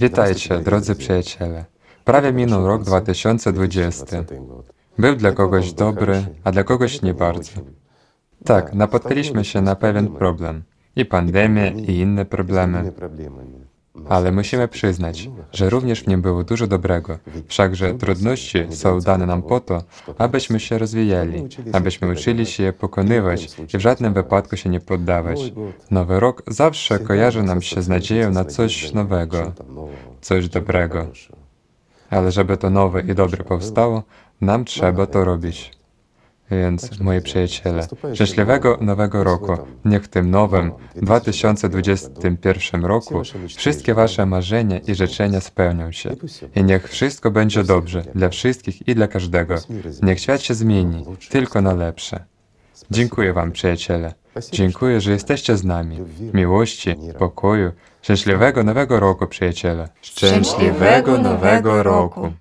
Witajcie, drodzy przyjaciele. Prawie minął rok 2020. Był dla kogoś dobry, a dla kogoś nie bardzo. Tak, napotkaliśmy się na pewien problem. I pandemię, i inne problemy. Ale musimy przyznać, że również w nim było dużo dobrego. Wszakże trudności są dane nam po to, abyśmy się rozwijali, abyśmy uczyli się je pokonywać i w żadnym wypadku się nie poddawać. Nowy rok zawsze kojarzy nam się z nadzieją na coś nowego, coś dobrego. Ale żeby to nowe i dobre powstało, nam trzeba to robić. Więc, moi przyjaciele, szczęśliwego nowego roku. Niech w tym nowym 2021 roku wszystkie wasze marzenia i życzenia spełnią się. I niech wszystko będzie dobrze dla wszystkich i dla każdego. Niech świat się zmieni tylko na lepsze. Dziękuję wam, przyjaciele. Dziękuję, że jesteście z nami. Miłości, pokoju, szczęśliwego nowego roku, przyjaciele. Szczęśliwego nowego roku.